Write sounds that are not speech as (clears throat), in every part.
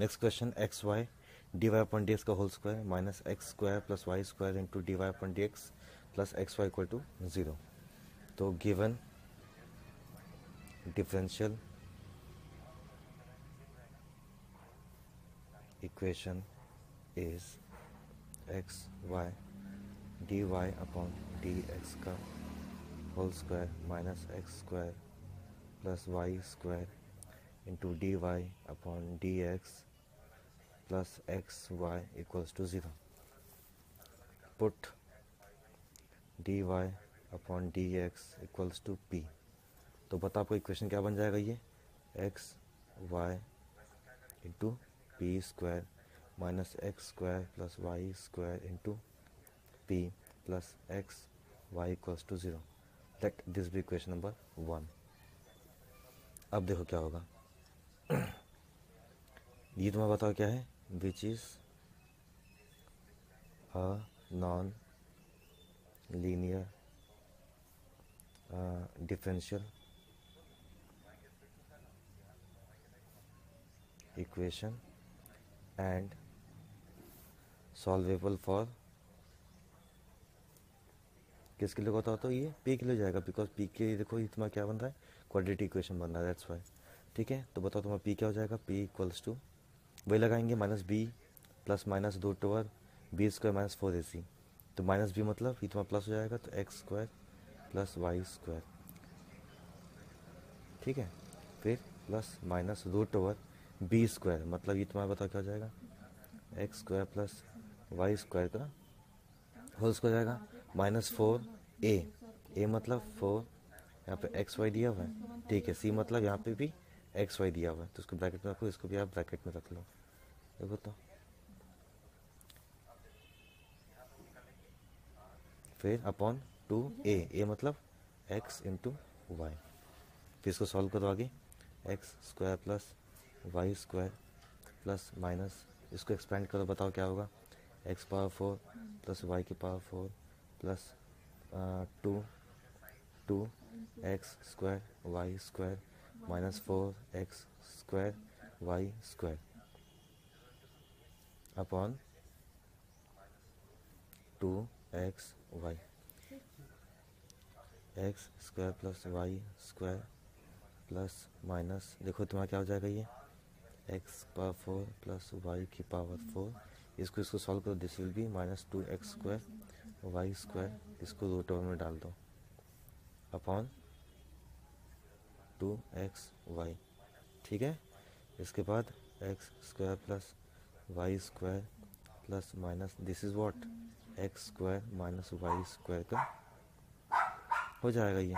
Next question X Y D Y upon D X का whole square minus X square plus Y square into D Y upon D X plus X Y equal to zero तो given differential equation is X Y D Y upon D X का whole square minus X square plus Y square D X plus X Y equals to zero put D Y upon D X equals to P तो बता आपको equation क्या बन जाएगा ये? X Y into P square minus X square plus Y square into P plus X Y equals to zero let this be equation number one अब देखो क्या होगा। (clears throat) ये तुम्हें बताओ क्या है? Which is a non linear differential equation and solvable for किसके लिए होता तो ये पी के लिए जाएगा बिकॉज़ पी के लिए देखो इतना क्या बन रहा है? क्वाड्रेटिक इक्वेशन बन रहा है दैट्स वाई ठीक है? तो बताओ तुम्हारा पी क्या हो जाएगा? पी इक्वल्स टू वही लगाएँगे माइनस बी प्लस माइनस दो root over B square minus four A C तो माइनस बी मतलब ये तुम्हारा प्लस हो जाएगा तो X square plus Y square ठीक है? फिर plus minus root over B square मतलब ये तुम्हारा बताओ क्या हो जाएगा? X square plus Y square का होल स्क्वायर जाएगा माइनस फोर ए ए मतलब फोर यहाँ पे एक्स वाई दिया हुआ है। ठीक है? सी मतलब यहाँ पे भी एक्स वाई दिया हुआ है तो उसको ब्रैकेट में रखो इसको भी आप ब्रैकेट में रख लो देखो तो फिर अपॉन टू ए ए मतलब एक्स इंटू वाई फिर इसको सॉल्व करो आगे. X square plus Y square plus minus इसको एक्सपेंड करो, बताओ क्या होगा. X power four plus Y की power four plus two two X square Y square minus four X square Y square upon two X Y X square plus Y square plus minus देखो तुम्हारा क्या हो जाएगा ये? X power four plus Y की power four इसको इसको solve करो this will be minus two X square Y square इसको रूट ओवर में डाल दो। Upon two X Y. ठीक है? इसके बाद X square plus Y square plus minus, this is what X square minus Y square का हो जाएगा ये।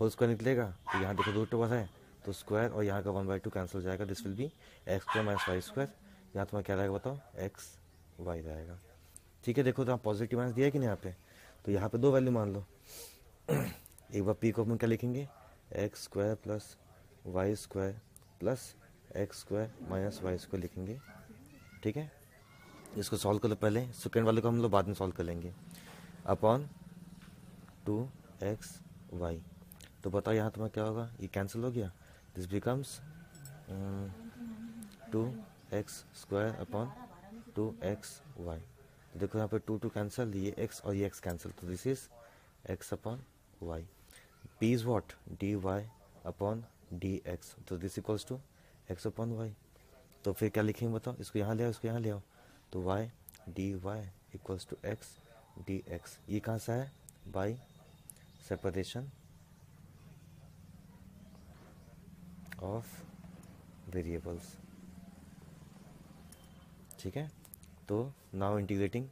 होल स्क्वायर निकलेगा तो यहाँ देखो रूट ओवर है तो स्क्वायर और यहाँ का वन बाई टू कैंसिल हो जाएगा, this will be X square minus Y square. यहाँ तुम्हारा क्या रहेगा बताओ? एक्स वाई रहेगा। ठीक है, देखो तो आप पॉजिटिव माइनस दिया कि नहीं यहाँ पे? तो यहाँ पे दो वैल्यू मान लो। (clears throat) एक बार पी को अपन क्या लिखेंगे? X square plus Y square plus X square minus Y square लिखेंगे, ठीक है? इसको सॉल्व कर लो पहले सेकेंड वाले को हम लोग बाद में सॉल्व कर लेंगे। अपॉन टू एक्स वाई तो बताओ यहाँ तुम्हारा क्या होगा? ये कैंसिल हो गया? This becomes two X square upon two X Y देखो यहाँ पे टू टू कैंसिल ये एक्स और ये एक्स कैंसिल तो this is X upon Y is what D Y upon D X तो this equals to X upon Y तो फिर क्या लिखेंगे बताओ? इसको यहाँ ले आओ, इसको यहाँ ले आओ। तो Y D Y equals to X D X ये कहाँ सा है बाई सेपरेशन ऑफ़ वेरिएबल्स ठीक है? तो now integrating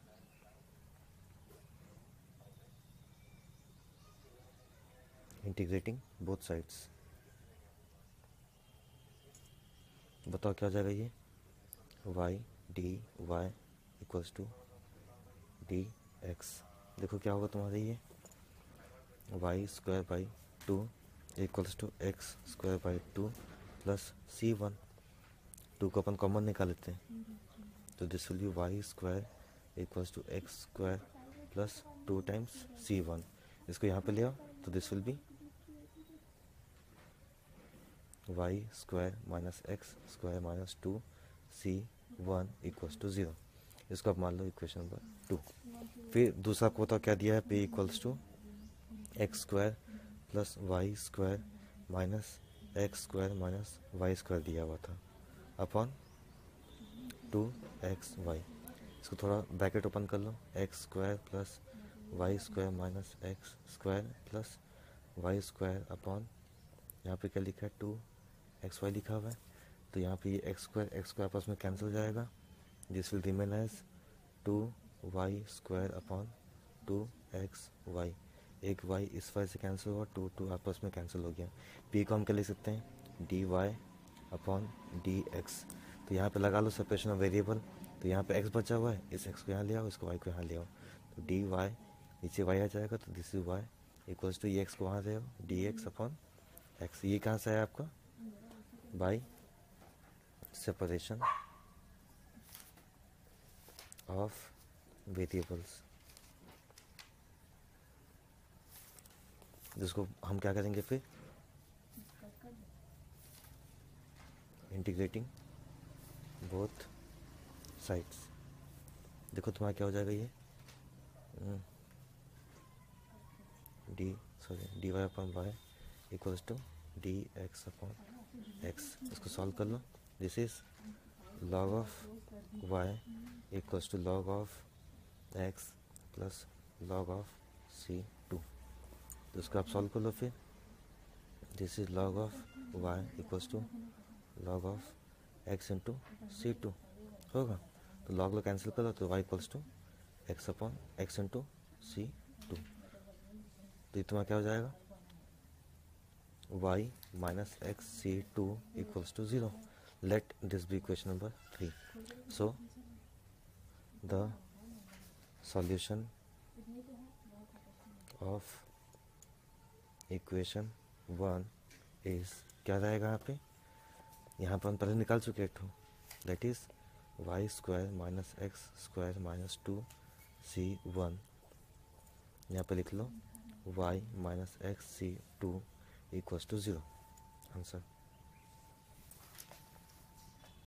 integrating both sides बताओ क्या हो जाएगा ये? Y D Y equals to D X देखो क्या होगा तुम्हारे ये Y square by two equals to X square by two plus C one two को अपन कॉमन निकाल लेते हैं। तो this will be Y square equals to X square plus two times C one इसको यहाँ पे ले आओ तो this will be Y square minus X square minus two C one equals to zero इसको आप मान लो इक्वेशन नंबर टू फिर दूसरा आपको बताओ क्या दिया है? P equals to X square plus Y square minus X square minus Y square दिया हुआ था। अपॉन टू एक्स वाई इसको थोड़ा ब्रैकेट ओपन कर लो। X square plus Y square minus X square plus Y square upon यहाँ पे क्या लिखा है? टू एक्स वाई लिखा हुआ है तो यहाँ पे ये एक्स स्क्वायर एक्स स्क्वायर आपस में कैंसिल हो जाएगा। This will remain as two Y square upon two X Y एक वाई इस वाई से कैंसिल हुआ टू टू आपस में कैंसिल हो गया। पी को हम क्या लिख सकते हैं? D Y upon D X तो यहाँ पे लगा लो सेपरेशन ऑफ़ वेरिएबल तो यहाँ पे एक्स बचा हुआ है, इस एक्स को यहाँ ले आओ इसको वाई को यहाँ ले आओ तो डी वाई नीचे वाई आ जाएगा तो this is Y equals to ये एक्स को वहाँ ले आओ डी एक्स अपॉन एक्स ये कहाँ से आया आपका? बाई सेपरेशन ऑफ़ वेरिएबल्स जिसको हम क्या करेंगे फिर? इंटीग्रेटिंग बोथ साइड्स देखो तुम्हारा क्या हो जाएगा ये? D sorry D Y upon Y equals to D X upon X इसको सॉल्व कर लो this is log of Y equals to log of X plus log of C two तो इसको आप सॉल्व कर लो फिर। This is log of Y equals to log of X into C two होगा? तो लॉग लो कैंसिल कर लो तो Y equals to X upon X into C two तो ये तुम्हारा क्या हो जाएगा? Y minus X C two equals to zero let this be equation number 3 so, the solution of equation 1 is, क्या रहेगा यहाँ पे? यहाँ पर हम पहले निकाल चुके एक that is Y square minus X square minus two C one यहाँ पे लिख लो Y minus X C two equals to zero answer